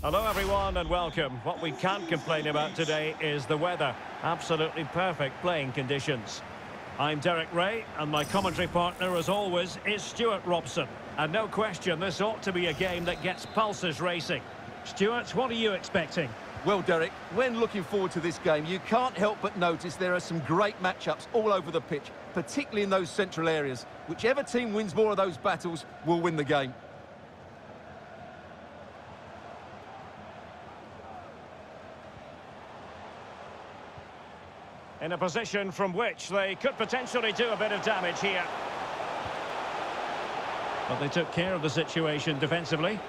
Hello everyone and welcome. What we can't complain about today is the weather. Absolutely perfect playing conditions. I'm Derek Ray and my commentary partner as always is Stuart Robson. And no question this ought to be a game that gets pulses racing. Stuart, what are you expecting? Well, Derek, when looking forward to this game, you can't help but notice there are some great matchups all over the pitch, particularly in those central areas. Whichever team wins more of those battles will win the game. In a position from which they could potentially do a bit of damage here. But they took care of the situation defensively.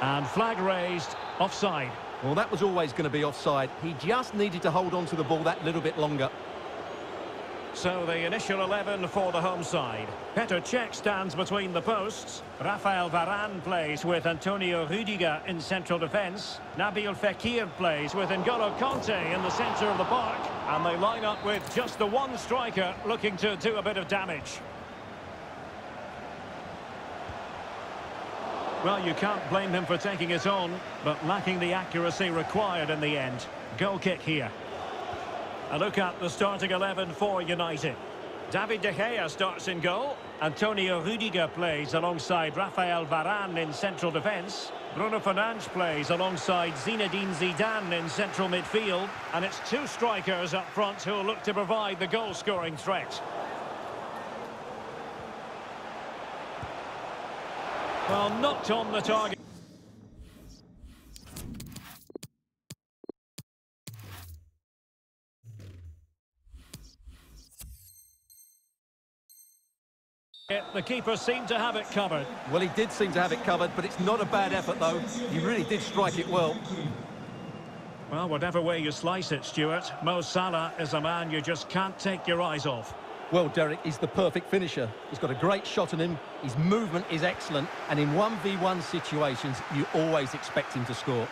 And flag raised, offside. Well, that was always going to be offside. He just needed to hold on to the ball that little bit longer. So the initial 11 for the home side. Petr Cech stands between the posts. Rafael Varane plays with Antonio Rudiger in central defence. Nabil Fekir plays with N'Golo Kanté in the centre of the park. And they line up with just the one striker looking to do a bit of damage. Well, you can't blame him for taking it on, but lacking the accuracy required in the end. Goal kick here. A look at the starting 11 for United. David De Gea starts in goal. Antonio Rudiger plays alongside Rafael Varane in central defence. Bruno Fernandes plays alongside Zinedine Zidane in central midfield. And it's two strikers up front who will look to provide the goal-scoring threat. Well, not on the target. The keeper seemed to have it covered. Well, he did seem to have it covered, but it's not a bad effort, though. He really did strike it well. Well, whatever way you slice it, Stuart, Mo Salah is a man you just can't take your eyes off. Well, Derek, he's the perfect finisher. He's got a great shot on him, his movement is excellent, and in 1v1 situations, you always expect him to score.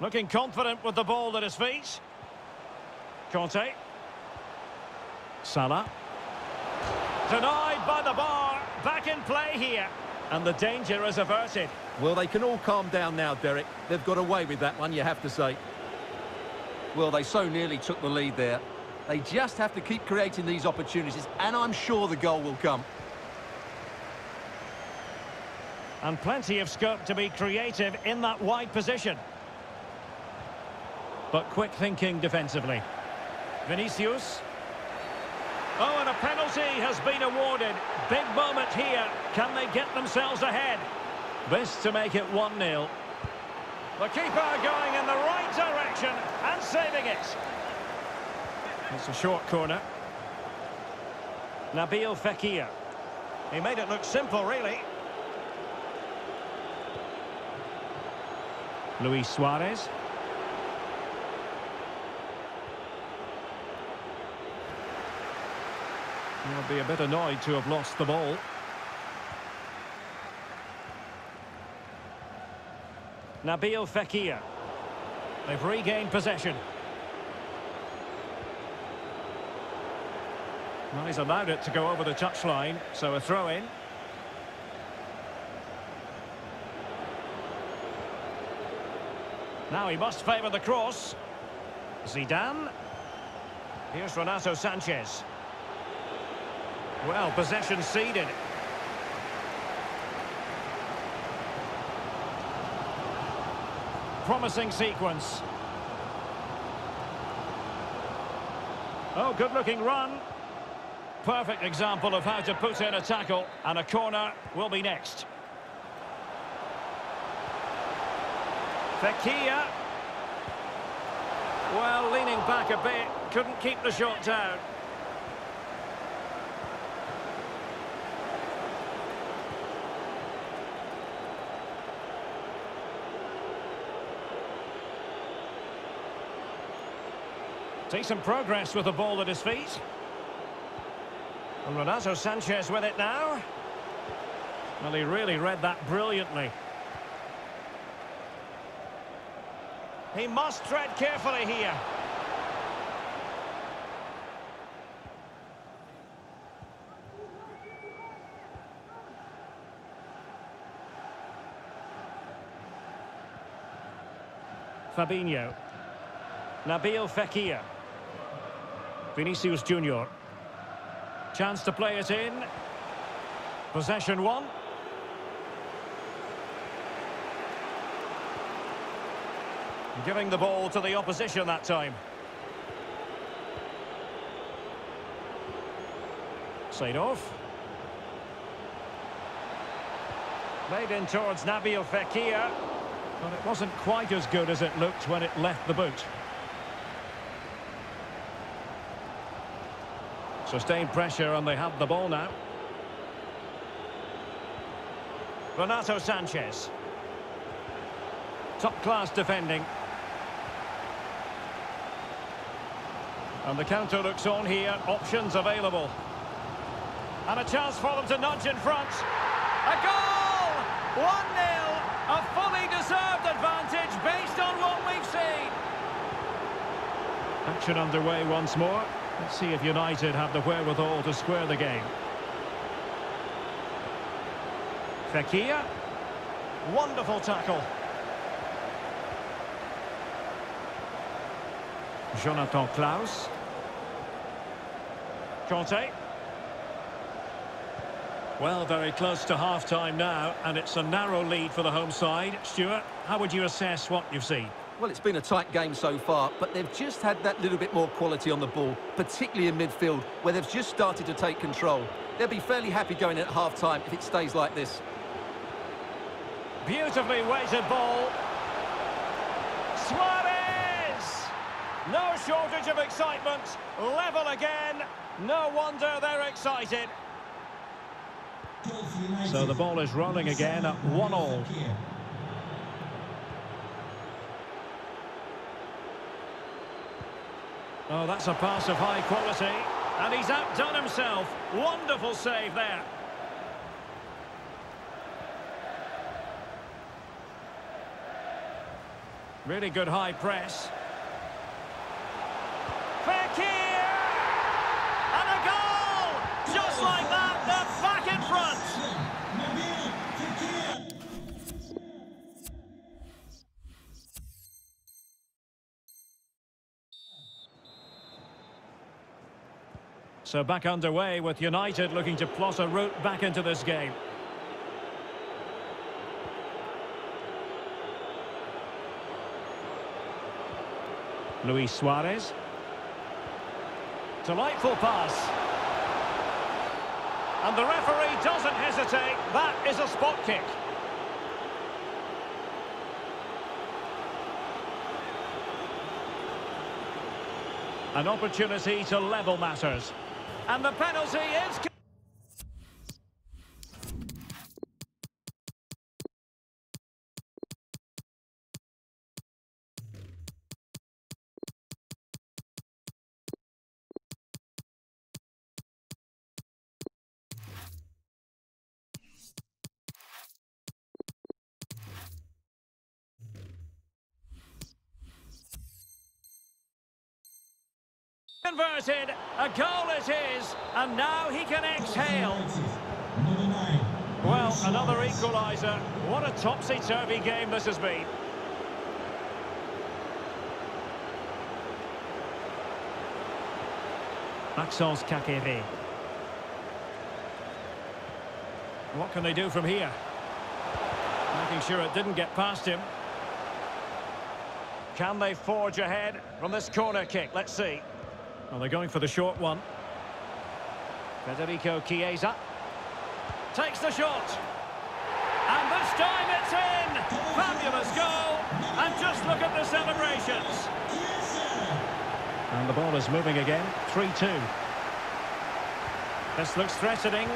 Looking confident with the ball at his feet. Kanté. Salah. Denied by the bar. Back in play here. And the danger is averted. Well, they can all calm down now, Derek. They've got away with that one, you have to say. Well, they so nearly took the lead there. They just have to keep creating these opportunities, and I'm sure the goal will come. And plenty of scope to be creative in that wide position. But quick thinking defensively. Vinicius. Oh, and a penalty has been awarded. Big moment here. Can they get themselves ahead? This to make it 1-0. The keeper going in the right direction and saving it. It's a short corner. Nabil Fekir. He made it look simple, really. Luis Suarez. He'll be a bit annoyed to have lost the ball. Nabil Fekir. They've regained possession. Well, he's allowed it to go over the touchline, so a throw-in. Now he must favour the cross. Zidane. Here's Renato Sanches. Well, possession ceded. Promising sequence. Oh, good-looking run. Perfect example of how to put in a tackle, and a corner will be next. Fekir. Well, leaning back a bit, couldn't keep the shot down. Decent progress with the ball at his feet. And Renato Sanches with it now. Well, he really read that brilliantly. He must tread carefully here. Fabinho. Nabil Fekir. Vinicius Junior. Chance to play it in. Possession one. Giving the ball to the opposition that time. Side off. Made in towards Nabil Fekir. But it wasn't quite as good as it looked when it left the boot. Sustained pressure and they have the ball now. Renato Sanches. Top-class defending. And the counter looks on here. Options available. And a chance for them to nudge in front. A goal! 1-0. A fully deserved advantage based on what we've seen. Action underway once more. Let's see if United have the wherewithal to square the game. Fekir. Wonderful tackle. Jonathan Clauss. Kanté. Well, very close to half-time now, and it's a narrow lead for the home side. Stuart, how would you assess what you've seen? Well, it's been a tight game so far, but they've just had that little bit more quality on the ball, particularly in midfield, where they've just started to take control. They'll be fairly happy going at half-time if it stays like this. Beautifully weighted ball. Suarez! No shortage of excitement. Level again. No wonder they're excited. So the ball is rolling again at one all. Oh, that's a pass of high quality. And he's outdone himself. Wonderful save there. Really good high press. Fekir! And a goal! Just like that, they're back in front. So back underway with United looking to plot a route back into this game. Luis Suarez. Delightful pass. And the referee doesn't hesitate. That is a spot kick. An opportunity to level matters. And the penalty is... Converted, a goal it is, and now he can exhale. Well, another equaliser. What a topsy-turvy game this has been. Maxence Caqueret. What can they do from here? Making sure it didn't get past him. Can they forge ahead from this corner kick? Let's see. Well, they're going for the short one. Federico Chiesa. Takes the shot. And this time it's in! Fabulous goal! And just look at the celebrations. And the ball is moving again. 3-2. This looks threatening.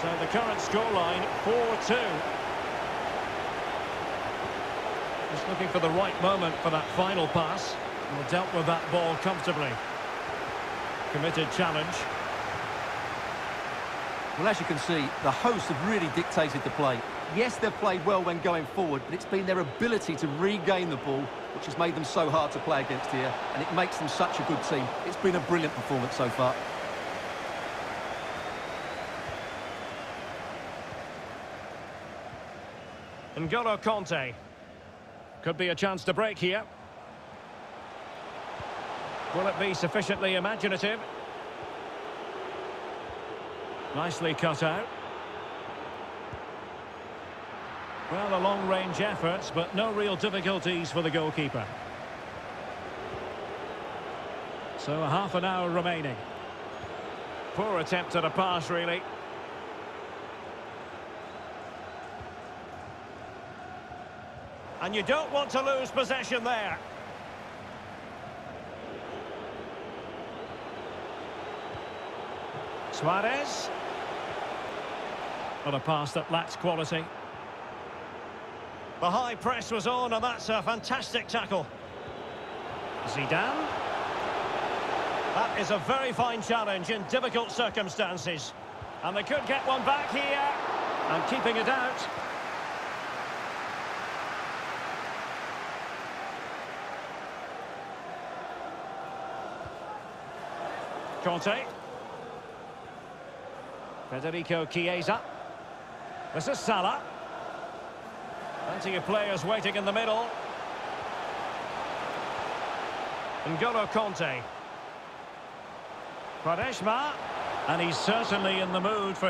So the current scoreline, 4-2. Just looking for the right moment for that final pass. And dealt with that ball comfortably. Committed challenge. Well, as you can see, the hosts have really dictated the play. Yes, they've played well when going forward, but it's been their ability to regain the ball which has made them so hard to play against here, and it makes them such a good team. It's been a brilliant performance so far. N'Golo Kanté. Could be a chance to break here. Will it be sufficiently imaginative? Nicely cut out. Well, a long-range effort, but no real difficulties for the goalkeeper. So half an hour remaining. Poor attempt at a pass, really. And you don't want to lose possession there. Suarez. But a pass that lacks quality. The high press was on, and that's a fantastic tackle. Zidane. That is a very fine challenge in difficult circumstances. And they could get one back here. And keeping it out. Kanté. Federico Chiesa. This is Salah. Plenty of players waiting in the middle. N'Golo Kanté. Quaresma. And he's certainly in the mood for...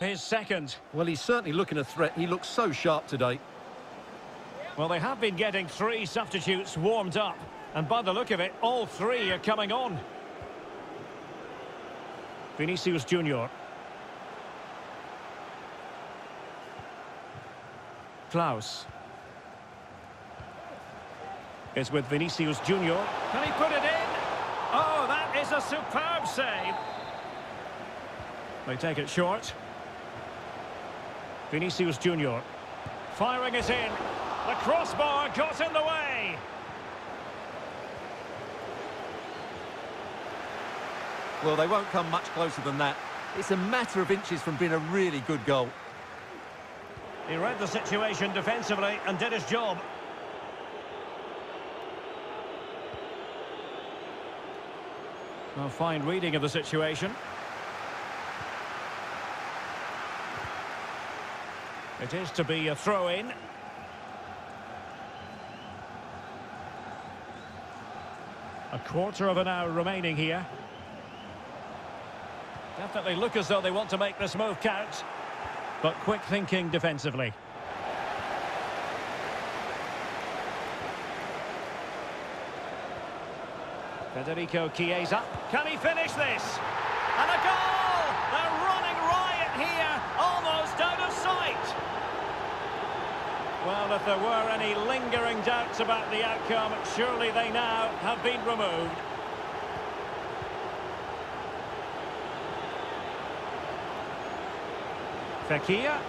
His second. Well, he's certainly looking a threat. He looks so sharp today. Well, they have been getting three substitutes warmed up. And by the look of it, all three are coming on. Vinicius Junior. Clauss. Is with Vinicius Junior. Can he put it in? Oh, that is a superb save. They take it short. Vinicius Junior. Firing it in. The crossbar got in the way. Well, they won't come much closer than that. It's a matter of inches from being a really good goal. He read the situation defensively and did his job. A fine reading of the situation. It is to be a throw-in. A quarter of an hour remaining here. Definitely look as though they want to make this move count. But quick thinking defensively. Federico Chiesa. Can he finish this? And a goal! They're running riot here, almost out of sight. Well, if there were any lingering doubts about the outcome, surely they now have been removed. Fekir.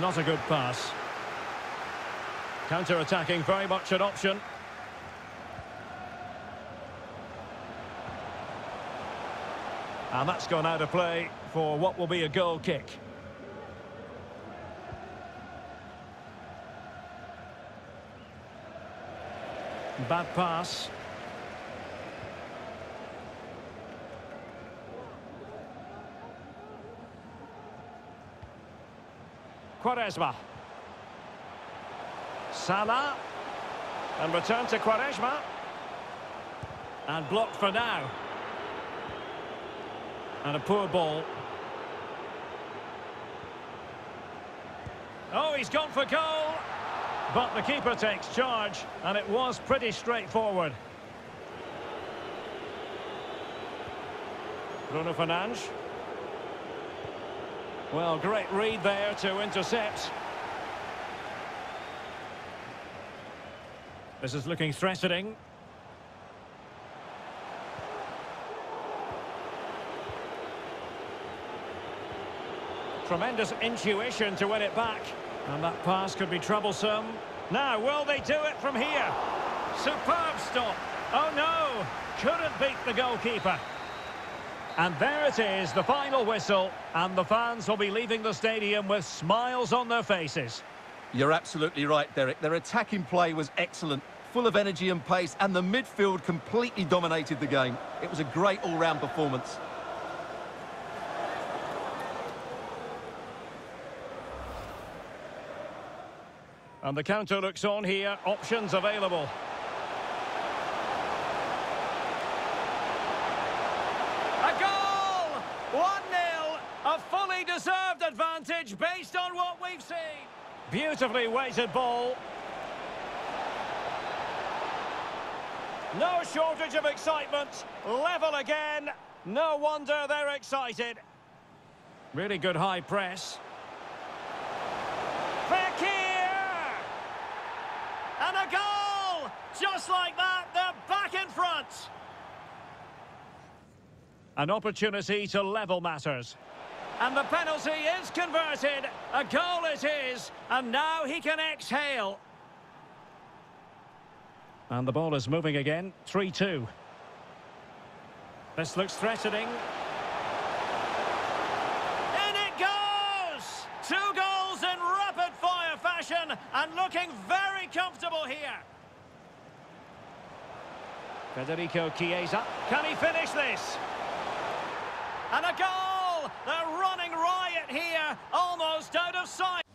Not a good pass. Counter-attacking, very much an option. And that's gone out of play for what will be a goal kick. Bad pass. Quaresma. Salah. And return to Quaresma. And blocked for now. And a poor ball. Oh, he's gone for goal. But the keeper takes charge, and it was pretty straightforward. Bruno Fernandes. Well, great read there to intercept. This is looking threatening. Tremendous intuition to win it back. And that pass could be troublesome. Now, will they do it from here? Superb stop. Oh, no. Couldn't beat the goalkeeper. And there it is, the final whistle. And the fans will be leaving the stadium with smiles on their faces. You're absolutely right, Derek. Their attacking play was excellent, full of energy and pace, and the midfield completely dominated the game. It was a great all-round performance. And the counter looks on here. Options available. A goal! 1-0. A fully deserved advantage based on what we've seen. Beautifully weighted ball. No shortage of excitement. Level again. No wonder they're excited. Really good high press. Fekir! And goal! Just like that, they're back in front. An opportunity to level matters. And the penalty is converted. A goal it is. And now he can exhale. And the ball is moving again. 3-2. This looks threatening. In it goes! Two goals rapid-fire and looking very comfortable here. Federico Chiesa. Can he finish this? And a goal! They're running riot here, almost out of sight.